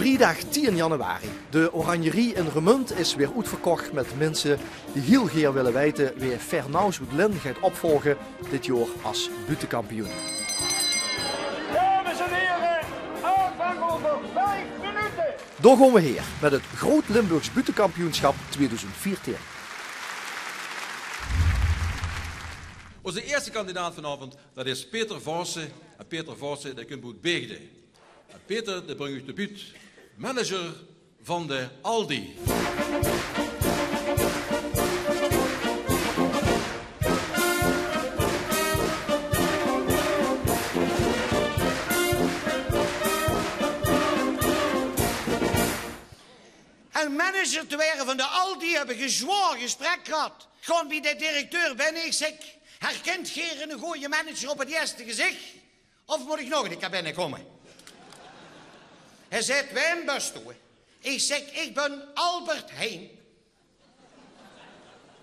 Vrijdag 10 januari. De Oranjerie in Remund is weer uitverkocht met mensen die heel graag willen weten wie Fernous Len gaat opvolgen dit jaar als butenkampioen. Dames en heren, aanvang over vijf minuten. Daar gaan we hier met het Groot Limburgs Butenkampioenschap 2014. Onze eerste kandidaat vanavond, dat is Peter Vossen. En Peter Vossen, dat kunt goed Beegde. Peter, dat brengt u de buurt. Manager van de Aldi. En manager te werden van de Aldi hebben gezworen gesprek gehad. Gewoon bij de directeur ben ik zeg, herkent Geren een goede manager op het eerste gezicht? Of moet ik nog een keer binnenkomen? Hij zegt, wij een toe. Ik zeg, ik ben Albert Heijn.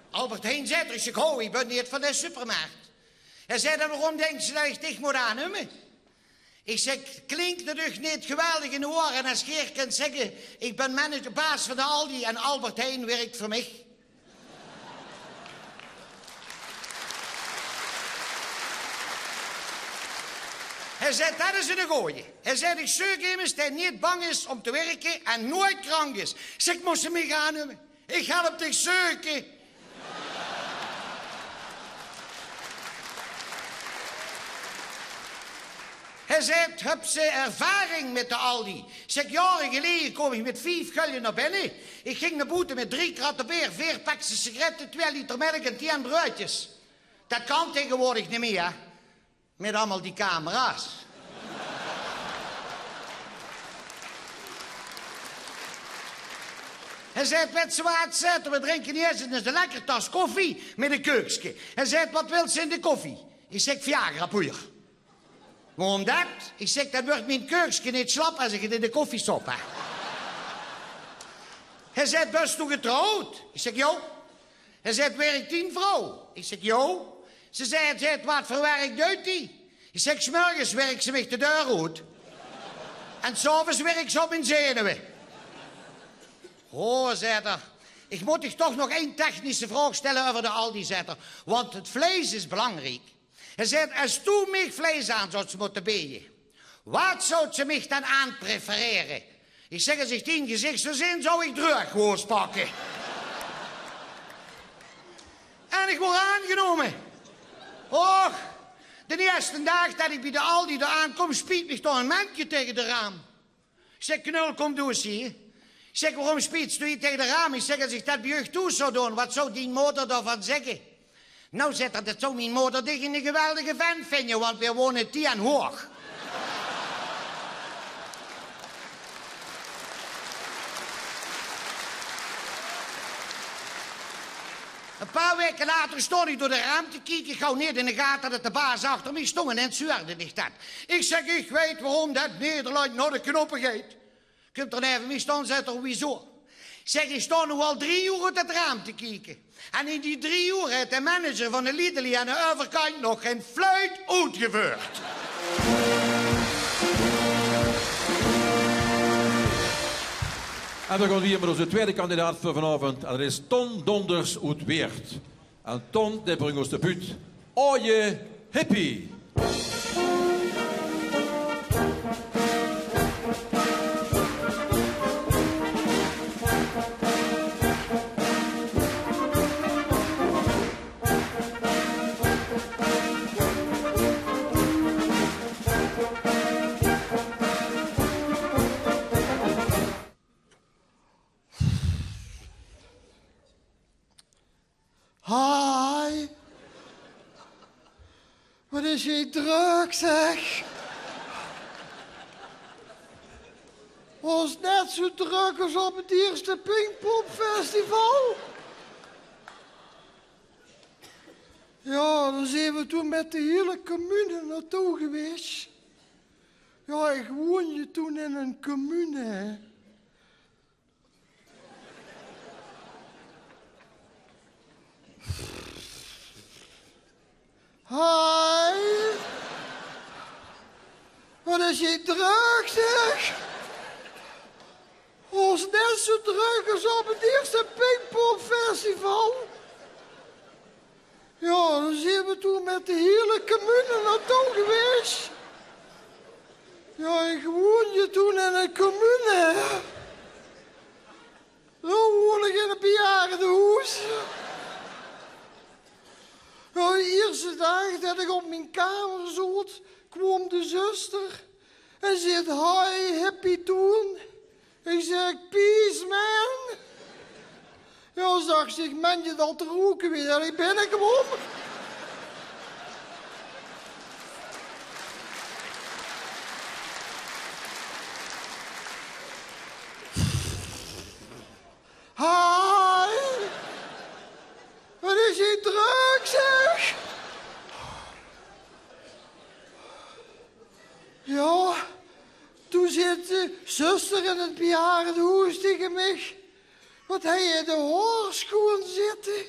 Albert Heijn zegt, ik zeg, ho, ik ben niet van de supermarkt. Hij zei, dan waarom denk je dat ik dich moet aannemen? Ik zeg, klinkt natuurlijk niet geweldig in de oren als Geer kan zeggen, ik ben manager, baas van de Aldi en Albert Heijn werkt voor mij. Hij zei, dat is een gooie. Hij zei, ik zoek iemand die niet bang is om te werken en nooit krank is. Ik zeg, moest ze me gaan nemen? Ik ga op dich zoeken. Hij zegt, heb ze ervaring met de Aldi? Ik zeg, jaren geleden kom ik met vijf gulden naar binnen. Ik ging naar boete met drie kratten beer, vier pakjes sigaretten, twee liter melk en tien broodjes. Dat kan tegenwoordig niet meer, hè? Met allemaal die camera's. Hij zei, met zwaard zetten, we drinken niet eens een lekker tas koffie met een keukje. Hij zei, wat wil ze in de koffie? Ik zeg, Viagra poeier. Waarom dat? Ik zeg, dat wordt mijn keukje niet slap als ik het in de koffie stop. Hij zei, best toen getrouwd? Ik zeg, jo. Hij zei, werkt tien vrouw? Ik zeg, jo. Ze zei, zei, wat voor werk doet die? Ik zeg, smorgens werkt ze mij de deur uit. En s'avonds werkt ze op mijn zenuwen. Oh, zei er. Ik moet je toch nog één technische vraag stellen over de Aldi-zetter. Want het vlees is belangrijk. Hij zegt, als toen mij vlees aan zou ze moeten bieden. Wat zou ze mij dan aan prefereren? Ik zeg, als ik tien gezicht zou zien, zou ik terug pakken. en ik word aangenomen. Och, de eerste dag dat ik bij de Aldi er aankom, spiet me toch een mandje tegen de raam. Ik zeg, knul, kom door, zie je. Ik zeg, waarom spiet je tegen de raam? Ik zeg, als ik dat bij je toe zou doen, wat zou die motor daarvan zeggen? Nou zet dat zo mijn moeder dich in een geweldige vent vinden, want we wonen tien hoog. Een paar weken later stond ik door de raam te kijken. Gauw neer in de gaten dat de baas achter me stond en zuurde dicht dat. Ik zeg, ik weet waarom dat Nederland naar de knoppen gaat. Kunt er even mee staan zetten? Ik zeg, ik sta nu al drie uur uit het raam te kijken. En in die drie uur heeft de manager van de Lidl aan de overkant nog geen fluit uitgevoerd. En dan gaan we hier met onze tweede kandidaat voor vanavond. En dat is Ton Donders uit Weert. En Ton, die brengt ons de buurt. Oje hippie. Je druk, zeg? Was net zo druk als op het eerste Pinkpopfestival. Ja, dan zijn we toen met de hele commune naartoe geweest. Ja, ik woonde toen in een commune, hè. Hi. Wat is je druk, zeg? zo druk als op het eerste Pinkpop-festival. Ja, dan zijn we toen met de hele commune naartoe geweest. Ja, ik woonde toen in een commune. Dan woon ik in een bejaardenhuis. Ja, de eerste dag dat ik op mijn kamer zat, kwam de zuster en zei, hi, happy toen. Ik zeg, peace man. Ja, zag zich, man je dat roken weer. Ik ben ik. Hi. Wat is hier druk, zeg? Ja, toen zit de in het bejaardenhuis tegen mij. Wat hij in de hoorschoen zitten.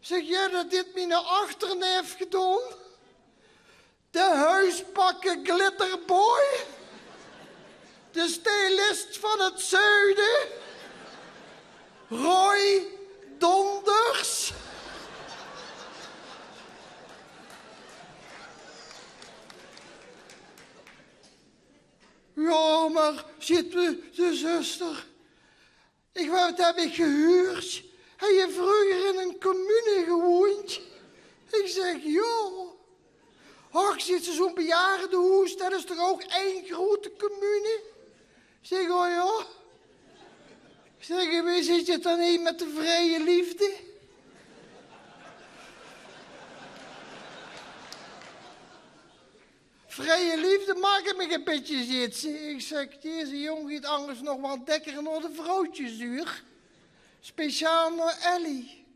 Zeg jij dat dit mijn achteren heeft gedaan? De huispakken glitterboy. De stylist van het zuiden. Roy Donders. Ja, maar zit de, de zuster. Ik wat heb ik gehuurd? Heb je vroeger in een commune gewoond? Ik zeg, ja. Ach, zit ze zo'n bejaardenhuis, dat is toch ook één grote commune? Zeg, oh ja. Ik zeg, zit je dan niet met de vrije liefde? Vrije liefde maakt me een beetje. Ik zeg, deze jongen gaat anders nog wel dekker naar de vrouwtjesuur. Speciaal naar Ellie.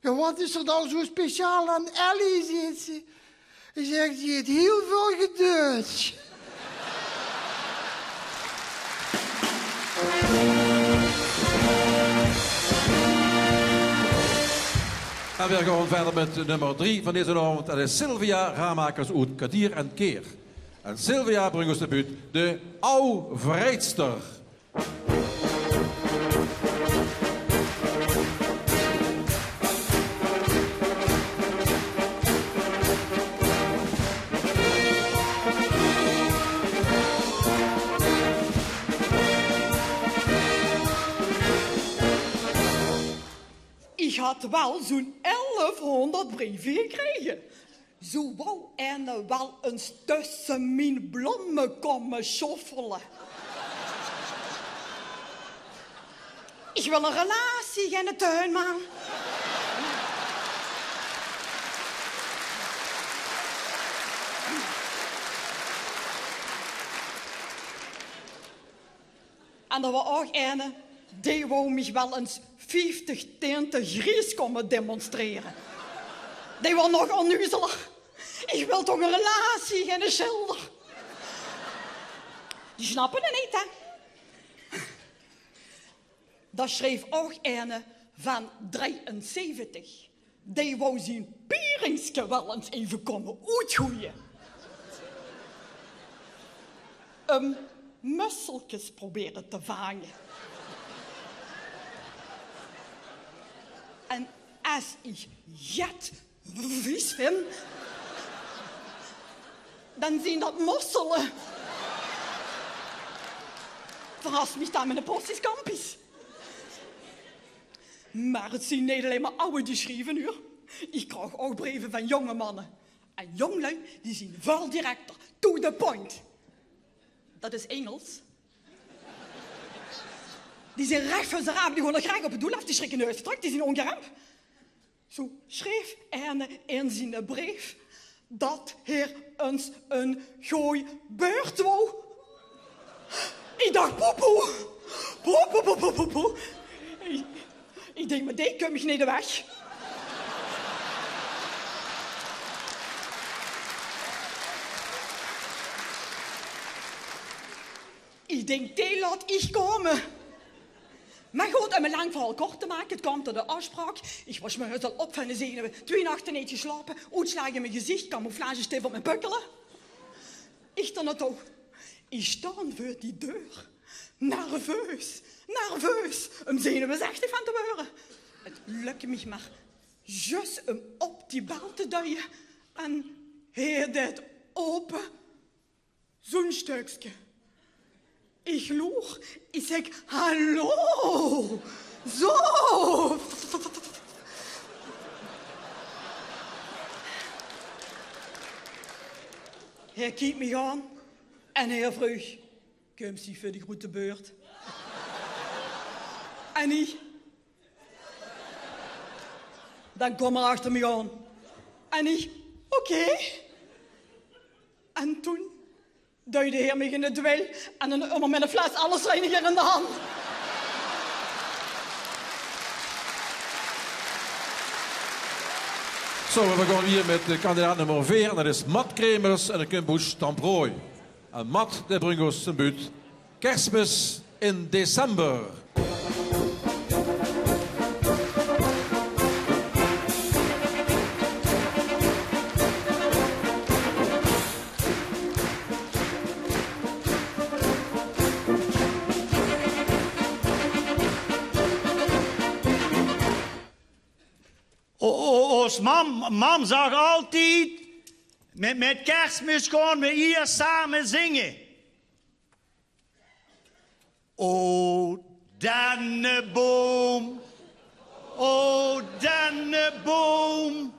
Ja, wat is er dan zo speciaal aan Ellie, zit ze? Hij zegt, die heeft heel veel geduld. Gaan verder met nummer drie van deze avond. Dat is Sylvia Ramakers uit Kadier en Keer. En Sylvia brengt ons debuut de Ouw Vrijster. Ik had wel zo'n 1100 brieven gekregen. Zo wou en wel eens tussen mijn bloemen komen schoffelen. Ik wil een relatie in de tuinman. En er was ook een, die wou mij wel eens 50 tinten gries komen demonstreren. Die was nog onnuzelig. Ik wil toch een relatie en een schilder. Die snappen het niet, hè? Dat schreef ook een van 73. Die wou zijn pieringske wel eens even komen uitgroeien. Musseltjes proberen te vangen. En als ik jet vis vind, dan zien dat mosselen. Verrast mich daar met een postjeskampies. Maar het zien niet alleen maar oude die schrijven nu. Ik krijg ook brieven van jonge mannen. En jonglui, die zien veel directer, to the point. Dat is Engels. Die zijn recht van zijn raam, die gewoon graag op het doel af, die schrikken vertrekt, die zijn ongeremd. Zo schreef Erne in zijn brief dat hij eens een gooi beurt wou. Ik dacht, poepoe, poepoe, poepoe, poepoe. Ik, ik denk, maar die kom ik niet weg. Ik denk, die laat ik komen. Maar goed, om een lang verhaal kort te maken, het kwam tot de afspraak. Ik was me al op van de zenuwen. Twee nachten niet geslapen, uitslagen in mijn gezicht, camouflage stijf op mijn bukkelen. Ik dan het toch. Ik sta voor die deur. nerveus, nerveus, om zenuwachtig van te worden. Het lukt me maar juist om op die bel te duwen en hij dit open, zo'n stukje. Ik loer, ik zeg hallo, zo. Hij kijkt me aan en hij vroeg, komt ze voor de beurt? en ik, dan kom er achter me aan. En ik, oké. En toen duwde hij mij in het dwel en een emmer met een fles allesreiniger in de hand. Zo, we gaan hier met de kandidaat nummer 4. En dat is Matt Kremers en de Kumbush Tamprooi. En Matt, de brengt ons zijn buurt. Kerstmis in december. Mam, mam zag altijd, met, met kerstmis gaan we hier samen zingen. O denneboom, o denneboom,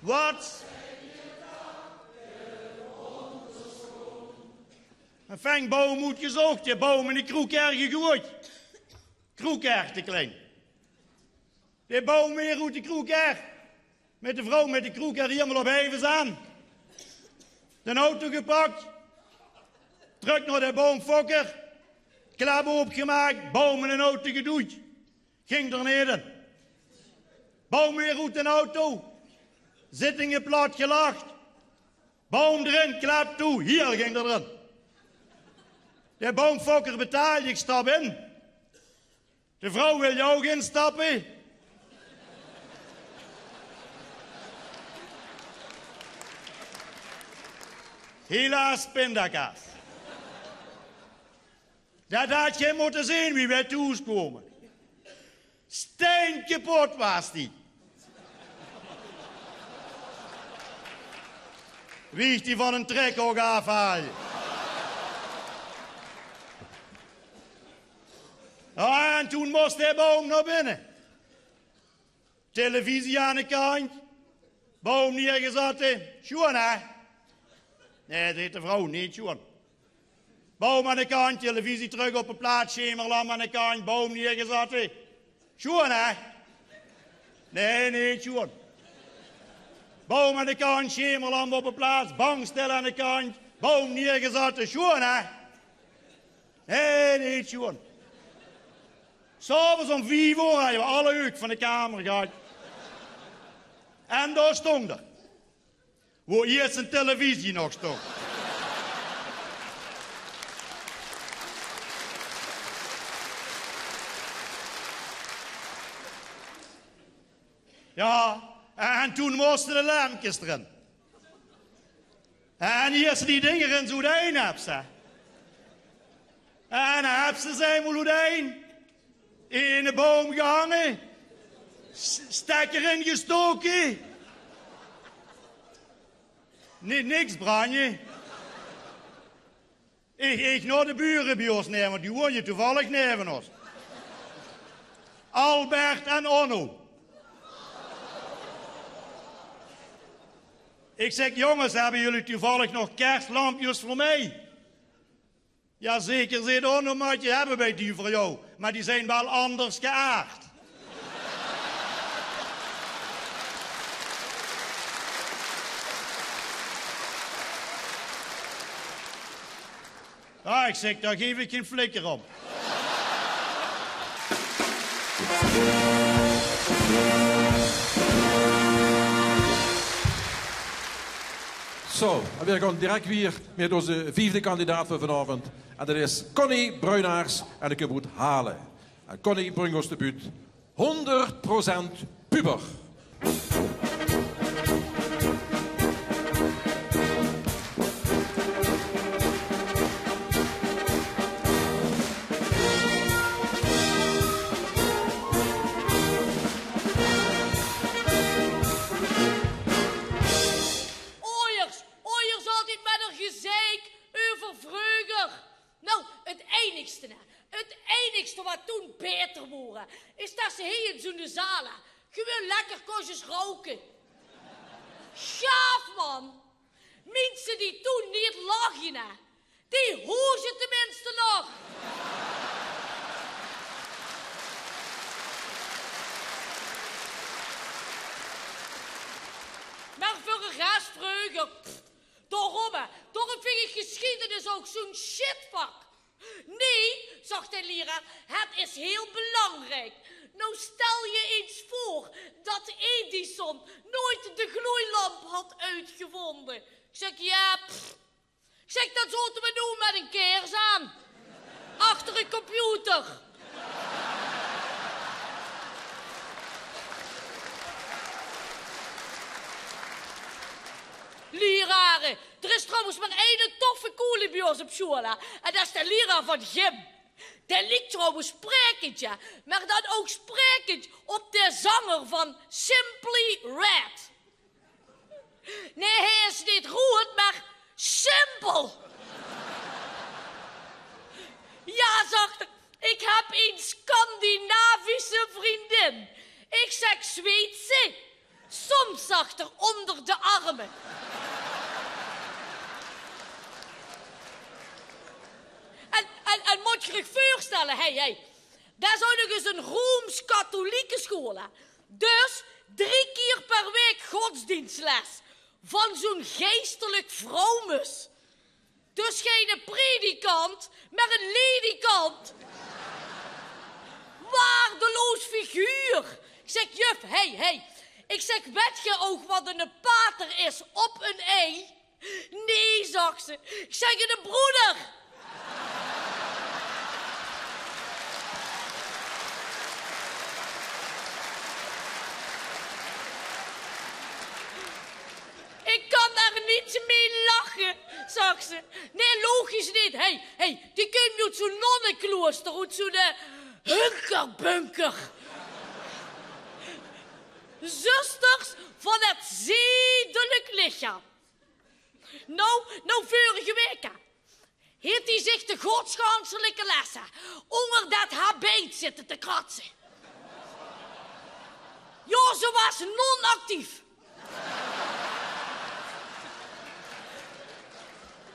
wat... Een vangboom moet gezocht, je boom in de kroeker gegooid. Kroeker te klein. De boom weer uit de kroeker. Met de vrouw met de kroeker die helemaal op even staan. De auto gepakt. Terug naar de boomfokker. Klap opgemaakt. Boom in een auto gedoet. Ging er neer. Boom weer uit de auto. Zittingen plat gelacht. Boom erin, klap toe. Hier ging er erin. De boomfokker betaalt, ik stap in. De vrouw wil ook instappen. Helaas pindakaas. Dat had je moeten zien wie wij toeskomen. Steen kapot was die. Wie die van een trek ook afhalen? Ja, en toen moest de boom naar binnen. Televisie aan de kant. Boom neergezet. Schoon, hè? Nee, dat heet de vrouw niet, Johan. Boom aan de kant, televisie terug op een plaats, schemerlam aan de kant, boom neergezet. Johan, hè? Nee, nee, Johan. Boom aan de kant, schemerlam op een plaats, bangstel aan de kant, boom neergezet. Johan, hè? Nee, nee, Johan. S'avonds om vier uur hebben we alle uit van de kamer gehad. En daar stond er. Waar eerst een televisie nog stond. Ja, en toen moesten de lampjes erin. En hier zijn die dingen in zo'n heen. En heb ze zijn heen. In de boom gehangen. Stekker in gestoken. Nee, niks branje. Ik, ik de buren bij ons nemen, want die woon je toevallig neven ons. Albert en Onno. Ik zeg, jongens, hebben jullie toevallig nog kerstlampjes voor mij? Jazeker, zegt Onno, moet je hebben bij die voor jou. Maar die zijn wel anders geaard. Ah, ik zeg, daar geef ik geen flikker om. Zo, en we gaan direct weer met onze vierde kandidaat voor vanavond. En dat is Connie Bruinaars en de Kubroet Halen. En Connie brengt ons de buurt 100% puber. Zalen gewoon lekker kostjes roken. Gaaf, man. Mensen die toen niet lachen, die hoezen tenminste nog. Maar voor een gastvreugde, daarom, daarom vind ik geschiedenis ook zo'n shitvak. Nee, zegt de leraar, het is heel belangrijk. Nou stel je eens voor dat Edison nooit de gloeilamp had uitgevonden. Ik zeg, ja. Ik zeg, dat zouden we doen met een keers aan. Achter een computer. Leraren. Er is trouwens maar één toffe koele bij ons op school. En dat is de leraar van gym. Die lijkt trouwens sprekend, ja. Maar dan ook sprekend op de zanger van Simply Red. Nee, hij is niet roerend, maar simpel. Ja, zachte, ik heb een Scandinavische vriendin. Ik zeg Zweedse. Soms zachter onder de armen. En, moet je je voorstellen, hé, hé. Daar zou nog eens een Rooms-katholieke school, hè. Dus drie keer per week godsdienstles. Van zo'n geestelijk vromus. Dus geen predikant, maar een ledikant. Waardeloos figuur. Ik zeg, juf, hey. Hey. Ik zeg, weet je ook wat een pater is op een ei? Nee, zag ze. Ik zeg, een broeder. Ik kan daar niet mee zag. Nee, logisch niet. Hey, hey, die komt uit zo'n nonnenklooster, uit zo'n uh, hunkerbunker. Zusters van het zedelijk lichaam. Nou, nou vorige week heeft hij zich de godschanselijke lessen onder dat habit zitten te kratsen. Ja, ze was non-actief.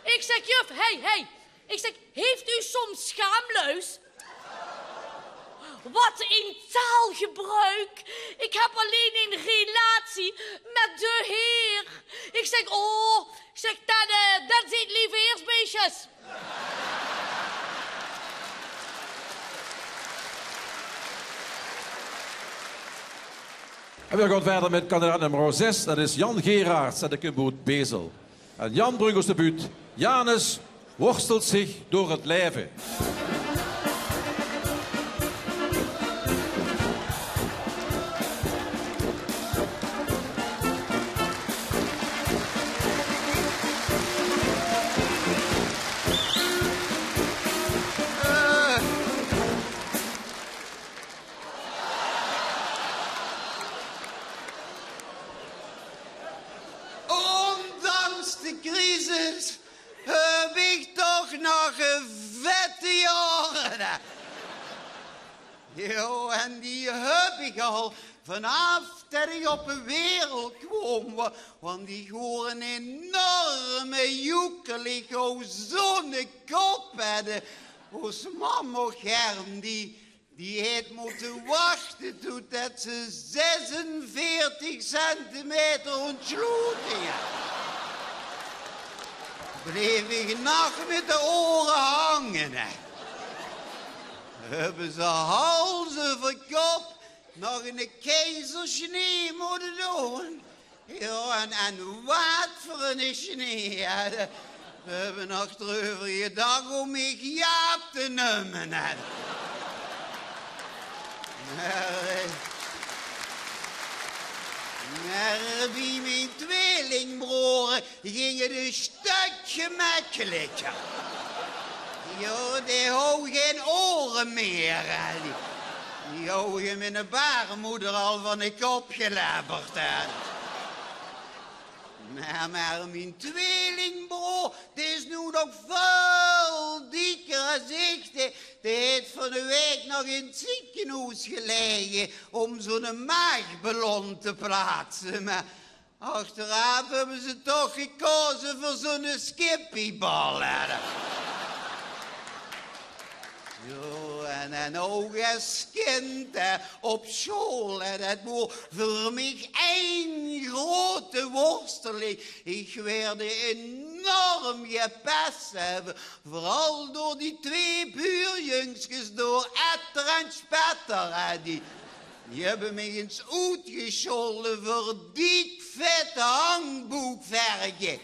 Ik zeg, juf, hey. Hey. Ik zeg, heeft u soms schaamluis? Wat een taalgebruik. Ik heb alleen een relatie met de Heer. Ik zeg, oh, ik zeg, dat, uh, dat zit lieve eerstbeestjes. En we gaan verder met kandidaat nummer 6. Dat is Jan Gerards uit de Kimboot Bezel. En Jan Brugels de buurt. Janus worstelt zich door het leven. Op de wereld kwam. wa- Want die gewoon een enorme joekelig zonnekop hadden. Ons mama die, die heeft moeten wachten totdat ze 46 centimeter ontsloten. Ja. Bleef ik nacht met de oren hangen. Hè. Hebben ze halzen verkopt nog in de keizersnee moeten doen. Ja, en, wat voor een snee. Ja. We hebben nog erover gedacht om ik Jaap te nemen. Hè. Maar, bij mijn tweelingbroer ging het een stuk gemakkelijker. Jo, die hou geen oren meer. Die je met een baarmoeder al van de kop gelabberd. hè. Maar, maar mijn tweelingbroer, die is nu nog veel dikker als ik. Die, heeft van de week nog in het ziekenhuis gelegen om zo'n maagballon te plaatsen. Maar achteraf hebben ze toch gekozen voor zo'n skippiebal. hè. En als kind op school. En dat was voor mij één grote worsteling. Ik werd enorm gepest. Vooral door die twee buurjongjes, door Etter en Spetter. Die, die hebben me eens uitgescholden voor dik vette hangboekvergen.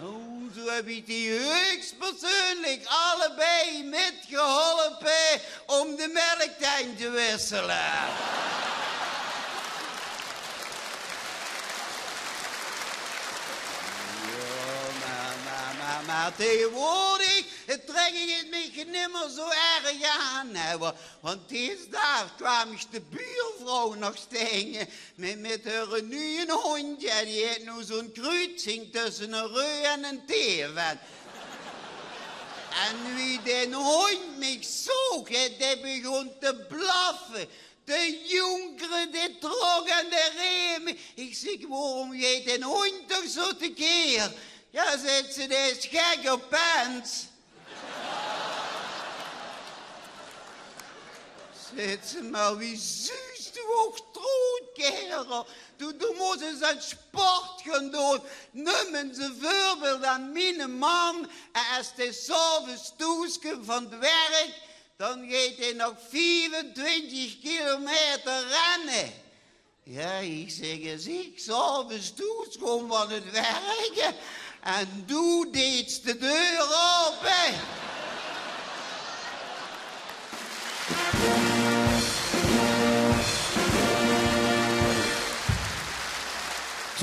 Nou, zo heb ik die hoogstpersoonlijk allebei metgeholpen om de melktank te wisselen. Maar, tegenwoordig trek ik het me nimmer zo erg aan. Want deze dag kwam ik de buurvrouw nog steken met, met haar nieuwe hondje. Die heeft nu zo'n kruising tussen een reu en een teven. En wie den hond mij zoog, die begon te blaffen. De jonkeren, die trok aan de rem. Ik zeg, waarom jij den hond toch zo tekeer? Ja, zegt ze, die is gek op pants. Zegt ze, maar wie zuust ook troet, kerel? Du moet eens aan sport gaan doen. Nemen ze voorbeeld aan mijn man. En als hij s'avonds toeskomt van het werk, dan gaat hij nog 24 kilometer rennen. Ja, ik zeg, als ik s'avonds toeskom van het werk en doe dit de deur open.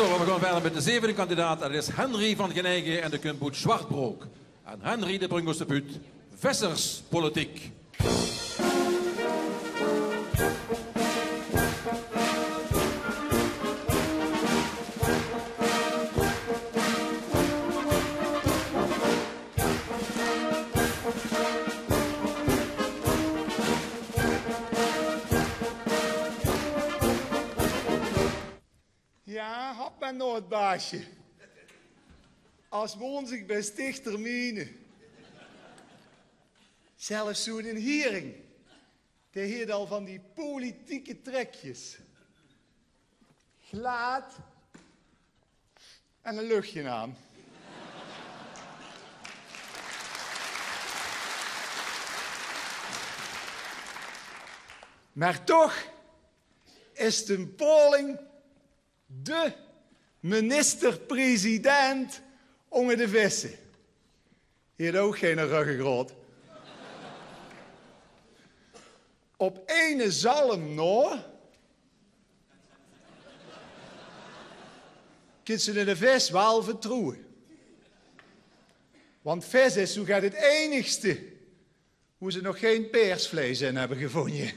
We gaan verder met de zevende kandidaat. Dat is Henry van Genijgen en de kuntboet Zwartbroek. En Henry de brengt ons de noodbaasje. Als woon ik bij Stichtermine. Zelfs zo'n hiering. Die heeft al van die politieke trekjes. Glaad en een luchtje aan. Maar toch is de Poling de minister-president onder de vissen. Hier ook geen ruggengraat. Op ene zalm nou. Kunt ze de vis wel vertrouwen. Want vis is, zo gaat het enigste hoe ze nog geen peersvlees in hebben gevonden.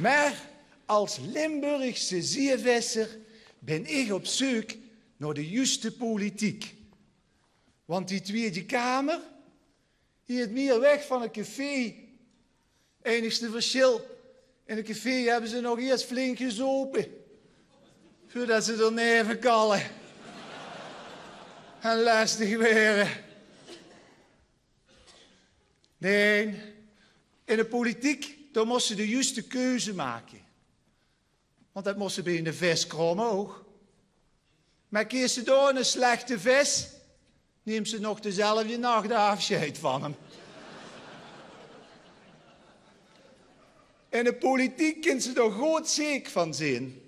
Maar als Limburgse zeevisser ben ik op zoek naar de juiste politiek. Want die Tweede Kamer, die het meer weg van een café. Enigste verschil, in een café hebben ze nog eerst flink gezopen. Voordat ze er neven kallen. En lastig werden. Nee, in de politiek, dan moest ze de juiste keuze maken. Want dat moest ze bij een viskrom ook. Maar kies ze door een slechte vis, neemt ze nog dezelfde nacht afscheid van hem. In de politiek kunt ze er goed zeker van zijn.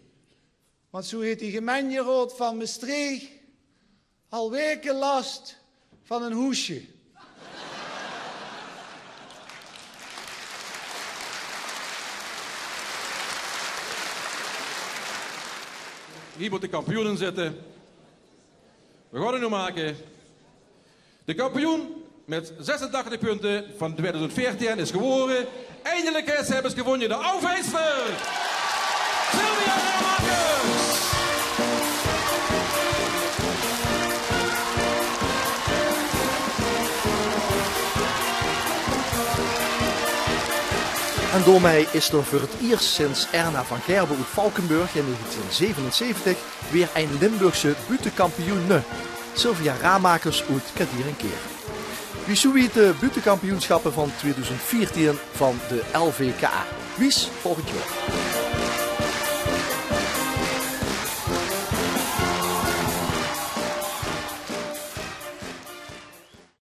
Want zo heeft die gemeenterood van Maastricht al weken last van een hoesje. Hier moet de kampioenen zitten. We gaan het nu maken. De kampioen met 86 punten van 2014 is geworden. Eindelijk hebben ze gewonnen de Oudfeestver. Sylvia. En door mij is er voor het eerst sinds Erna van Gerben uit Valkenburg in 1977 weer een Limburgse butenkampioen. Sylvia Ramakers uit Kadierenkeer. Wie zoeit de butenkampioenschappen van 2014 van de LVKA? Wies volgend jaar.